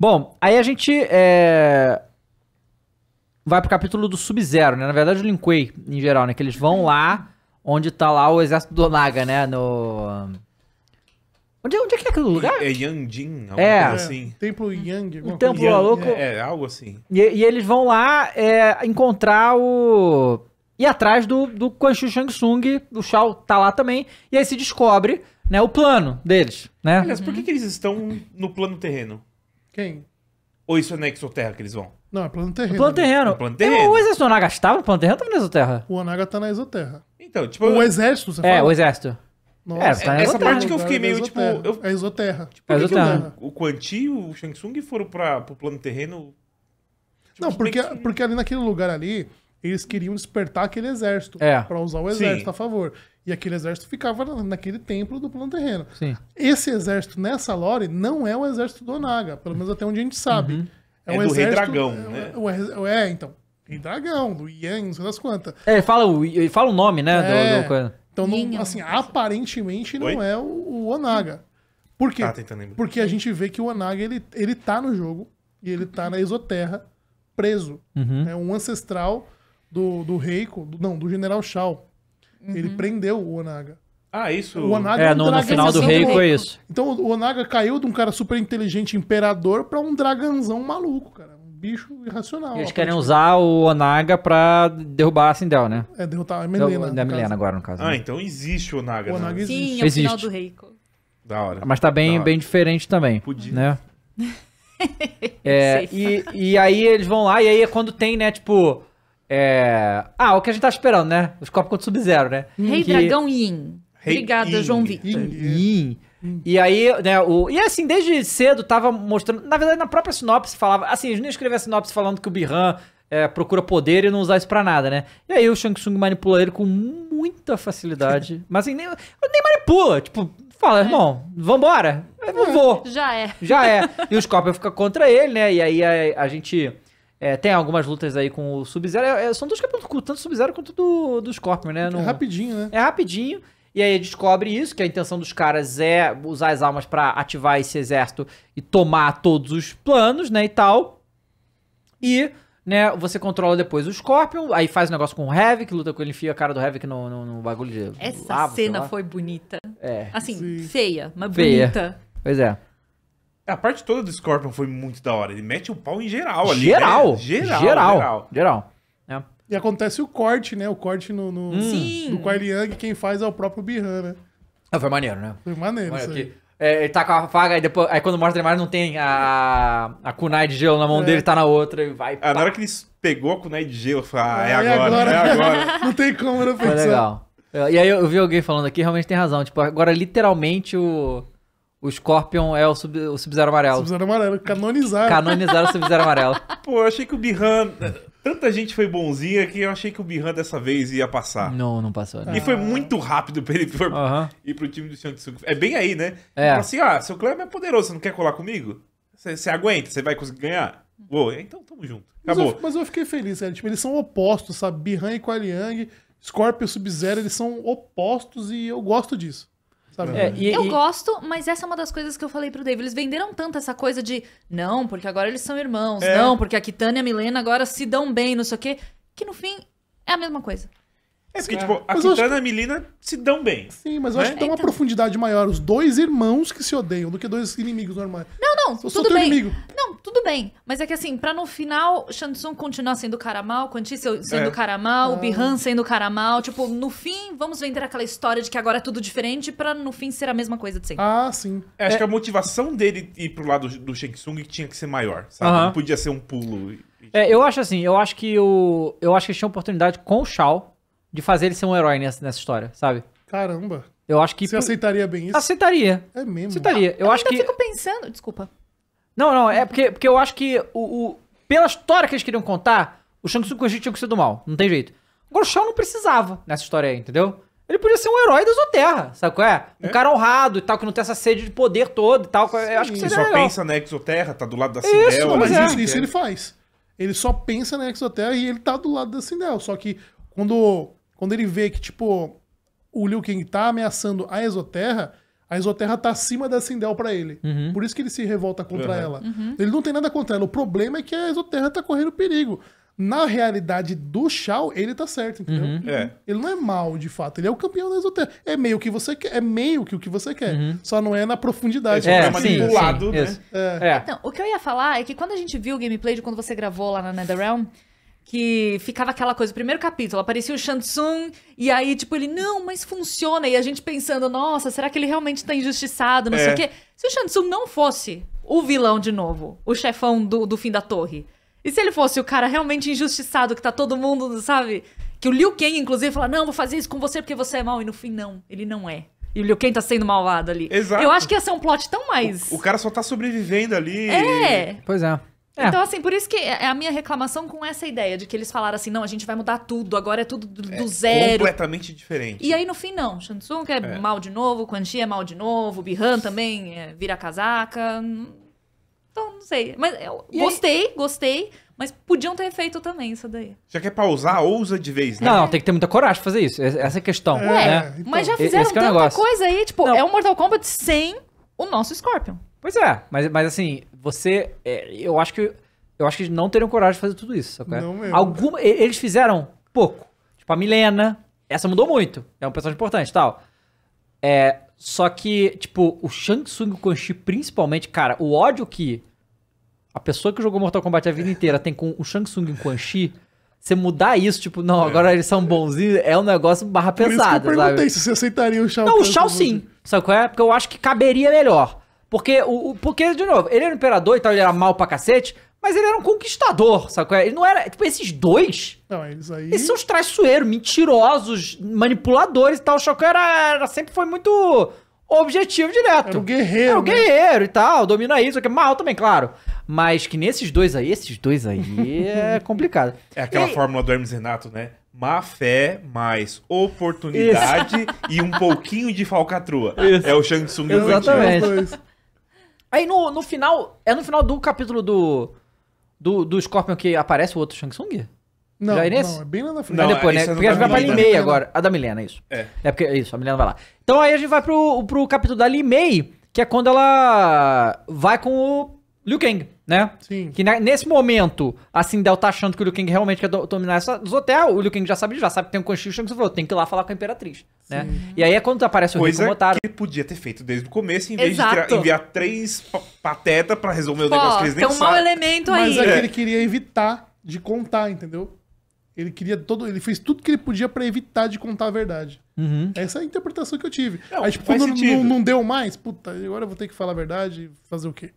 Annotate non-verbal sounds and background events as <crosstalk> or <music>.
Bom, aí a gente é, vai pro capítulo do Sub-Zero, né? Na verdade, o Lin Kuei, em geral, né? Que eles vão lá onde tá lá o exército do Onaga, né? No... Onde, onde é que é aquele lugar? É Yanjin, alguma É. coisa assim. Templo Yang. alguma O templo coisa. lá louco. É, é, algo assim. E, e eles vão lá é, encontrar o. ir atrás do, do Quan Chi Shang Tsung, o Shao tá lá também, e aí se descobre né, o plano deles, né? Aliás, por que, que eles estão no plano terreno? Quem? Ou isso é na Exoterra que eles vão? Não, é plano terreno. No plano terreno. No plano É, terreno. O exército do Naga estava no plano terreno ou tava na Exoterra? O Onaga tá na Exoterra. Então, tipo, O exército, você É, fala? o exército. Nossa, É, tá na essa parte que eu fiquei meio, tipo, eu- É Exoterra. É que que Exoterra. o, o Quan Chi e o Shang Tsung foram pra, pro plano terreno? Tipo, Não, porque, porque ali naquele lugar ali, eles queriam despertar aquele exército. É. Pra usar o exército Sim. a favor. E aquele exército ficava na- naquele templo do plano terreno. Sim. Esse exército nessa lore não é o exército do Onaga, pelo menos até onde a gente sabe. Uhum. É um do Rei exército- Dragão, é, né? o- o- é, então. Rei Dragão, do Yang, não sei das quantas. É, ele fala o, fala o nome, né? do- É. do coisa. Então, não- Yin, assim, aparentemente não Oi? é o, o Onaga. Por quê? Tá lembrar. Porque a gente vê que o Onaga, ele, ele tá no jogo e ele tá na Exoterra, preso. Uhum. É um ancestral do, do Reiko, do- não, do General Shao. Ele prendeu o Onaga. Ah, isso. O Onaga É, um no, no final do é rei do foi isso. Então o Onaga caiu de um cara super inteligente, imperador, pra um dragãozão maluco, cara. Um bicho irracional. Eles querem usar o Onaga pra derrubar a Sindel, né? É, derrotar a Melena. Da no Milena caso. agora, no caso. Ah, né? então existe o Naga. O né? Onaga existe. Sim, é o final Existe. do Reiko. Da hora. Mas tá bem, Da bem diferente também. Podia. Né? <laughs> É, e, e aí eles vão lá, e aí é quando tem, né, tipo. É... Ah, o que a gente tá esperando, né? Os copos contra o Sub-Zero, né? Rei Que- Dragão Yin. Rei Obrigada, Yin. João Victor. Yin. Yin. E aí, né, o... E assim, desde cedo tava mostrando... Na verdade, na própria sinopse falava... Assim, eles nem escreviam a sinopse falando que o Bihan é, procura poder e não usar isso pra nada, né? E aí o Shang Tsung manipula ele com muita facilidade. <laughs> Mas assim, nem, nem manipula. Tipo, fala, irmão, vambora. Eu não vou. Já é. Já é. E o Scorpion fica contra ele, né? E aí a, a gente é, tem algumas lutas aí com o Sub-Zero. É, é, são dois capítulos curtos, tanto o Sub-Zero quanto do, do Scorpion, né? É Não- rapidinho, né? é rapidinho. E aí descobre isso, que a intenção dos caras é usar as almas pra ativar esse exército e tomar todos os planos, né, e tal. E, né, você controla depois o Scorpion, aí faz um negócio com o Havoc, luta com ele, enfia a cara do Havoc no, no, no bagulho de Essa cena foi bonita. É, Assim, Sim. feia, mas Feia. bonita. pois é. A parte toda do Scorpion foi muito da hora. Ele mete o pau em geral ali. Geral, né? Geral. geral, Geral. geral. É. E acontece o corte, né? O corte no, no, Hum. Do Kuai Liang, quem faz é o próprio Bihan, né? Ah, foi maneiro, né? Foi maneiro Olha isso aí. aqui. É, ele tá com a faga, aí, depois, aí quando mostra a imagem não tem a, a kunai de gelo na mão É. dele, tá na outra e vai. Ah, na hora que ele pegou a kunai de gelo, eu falei, ah, é, é agora, agora. é agora. <laughs> Não tem como não Foi pensar. legal. E aí eu vi alguém falando aqui, realmente tem razão. Tipo, agora literalmente o, o Scorpion é o Sub- o Sub-Zero amarelo. Sub-Zero amarelo, canonizado. Canonizaram o Sub-Zero amarelo. <laughs> Pô, eu achei que o Bihan... Tanta gente foi bonzinha que eu achei que o Bihan dessa vez ia passar. Não, não passou. Né? E foi muito rápido pra ele for- Aham. ir pro time do Shang Tsung. É bem aí, né? É. Fala assim, ah, seu clã é poderoso, você não quer colar comigo? Você você aguenta? Você vai conseguir ganhar? Vou, então tamo junto. Mas Acabou. eu, mas eu fiquei feliz, cara. Tipo, eles são opostos, sabe? Bihan e Kuai Liang, Scorpio e Sub-Zero, eles são opostos e eu gosto disso. Sabe? É, e, Eu e- gosto, mas essa é uma das coisas que eu falei pro Dave. Eles venderam tanto essa coisa de não, porque agora eles são irmãos, É. não, porque a Kitana e a Milena agora se dão bem, não sei o quê, que no fim é a mesma coisa. É porque, tipo, a Mas acho Kitana e a Milena se dão bem. Sim, mas eu acho Né? que tem uma Então. profundidade maior. Os dois irmãos que se odeiam do que dois inimigos normais. Não, não, Eu sou tudo teu bem. inimigo. Tudo bem. Mas é que assim, pra no final Shang Tsung continuar sendo cara mal, sendo É. cara mal, o Ah. Bihan sendo cara mal, tipo, no fim, vamos vender aquela história de que agora é tudo diferente pra no fim ser a mesma coisa de sempre. Ah, sim. É, Acho que a motivação dele ir pro lado do Shang Tsung tinha que ser maior, sabe? Não podia ser um pulo. e- é, eu acho assim, eu acho que o. Eu acho que eles tinham oportunidade com o Shao de fazer ele ser um herói nessa, nessa história, sabe? Caramba. Eu acho que. Você aceitaria bem isso? Aceitaria. É mesmo. Aceitaria. Eu, Eu acho ainda que. fico pensando, desculpa. Não, não, é porque, porque eu acho que o, o- pela história que eles queriam contar, o Shang Tsung tinha que ser do mal. Não tem jeito. Agora o Shao não precisava nessa história aí, entendeu? Ele podia ser um herói da Exoterra, sabe qual é? Um É. cara honrado e tal, que não tem essa sede de poder todo e tal. Eu acho que Sim, Ele seria só legal. pensa na Exoterra, tá do lado da Isso, Sindel. Não, mas é. isso, isso ele faz. Ele só pensa na Exoterra e ele tá do lado da Sindel. Só que quando, quando ele vê que, tipo, o Liu Kang tá ameaçando a Exoterra, A Exoterra tá acima da Sindel pra ele. Uhum. Por isso que ele se revolta contra Uhum. ela. Ele não tem nada contra ela. O problema é que a Exoterra tá correndo perigo. Na realidade do Shao, ele tá certo, entendeu? Uhum. É. Ele não é mal, de fato. Ele é o campeão da Exoterra. É meio que você quer. É meio que o que você quer. Só não é na profundidade. É, É, é sim, manipulado, sim, né? É. É. Então, o que eu ia falar é que quando a gente viu o gameplay de quando você gravou lá na NetherRealm, que ficava aquela coisa, o primeiro capítulo, aparecia o Shansung, e aí, tipo, ele, não, mas funciona, e a gente pensando, nossa, será que ele realmente tá injustiçado, não sei É. o quê. Se o Shansung não fosse o vilão de novo, o chefão do, do fim da torre, e se ele fosse o cara realmente injustiçado, que tá todo mundo, sabe? Que o Liu Kang, inclusive, fala, não, vou fazer isso com você porque você é mau, e no fim, não, ele não é. E o Liu Kang tá sendo malvado ali. Exato. Eu acho que ia ser um plot tão mais... O cara só tá sobrevivendo ali. É, Pois é. É. então, assim, por isso que é a minha reclamação com essa ideia de que eles falaram assim: não, a gente vai mudar tudo, agora é tudo do, do zero. Completamente diferente. E aí, no fim, não. Shansung é, É. mal de novo, Quan Chi é mal de novo, Bihan também é, vira casaca. Então, não sei. Mas eu E aí- gostei, gostei, mas podiam ter feito também isso daí. Já quer pausar, ousa de vez, né? Não, não, tem que ter muita coragem pra fazer isso. Essa é a questão. É. né? então, mas já fizeram é tanta negócio. coisa aí, tipo, Não. é um Mortal Kombat sem o nosso Scorpion. Pois é, mas, mas assim, você. é, eu acho que. Eu acho que eles não teriam coragem de fazer tudo isso. sabe é? Não mesmo. Alguma, eles fizeram pouco. Tipo, a Milena. Essa mudou muito. É um personagem importante e tal. É. Só que, tipo, o Shang Tsung e o Quan Chi, principalmente, cara, o ódio que a pessoa que jogou Mortal Kombat a vida inteira tem com o Shang Tsung e o Quan Chi, você mudar isso, tipo, não, agora eles são bonzinhos, é um negócio barra Por isso que eu pesada, perguntei sabe? se você aceitaria o Shao Não, o Shao sim. Sabe qual é? Porque eu acho que caberia melhor. Porque, o, o- porque, de novo, ele era um imperador e tal, ele era mal pra cacete, mas ele era um conquistador, sabe é? Ele não era. Tipo, esses dois. Não, eles aí. Esses são os traiçoeiros, mentirosos, manipuladores e tal. O Shao Kahn era, era- sempre foi muito objetivo direto. Era o guerreiro. Era o né? guerreiro e tal, domina isso, que é mal também, claro. Mas que nesses dois aí, esses dois aí é <laughs> complicado. É aquela E- fórmula do Hermes Renato, né? Má fé, mais oportunidade e um pouquinho de falcatrua. Isso. É o Shang Tsung e. Exatamente. Aí no, no final, é no final do capítulo do, do, do Scorpion que aparece o outro Shang Tsung? Não, Já é nesse? não, é bem lá na frente. Não, é depois, esse né? é Porque a gente vai pra da Limei Milena. agora. A da Milena, isso. É. É porque, isso, a Milena vai lá. Então aí a gente vai pro, pro capítulo da Limei, que é quando ela vai com o Liu Kang, né? Sim. Que ne- nesse momento, a Sindel tá achando que o Liu Kang realmente quer do- dominar essa hotel. O Liu Kang já sabe, já sabe que tem um o Shang Tsung falou, tem que ir lá falar com a Imperatriz, né? E aí é quando aparece o Coisa Komotaro. que ele podia ter feito desde o começo, em vez de Exato. tirar- enviar três pa- pateta pra resolver o Pô, negócio que eles nem tem um mau elemento Mas aí. é que É. ele queria evitar de contar, entendeu? Ele queria todo. Ele fez tudo que ele podia pra evitar de contar a verdade. Uhum. Essa é a interpretação que eu tive. Não, Aí, tipo, quando não, não deu mais, puta, agora eu vou ter que falar a verdade e fazer o quê?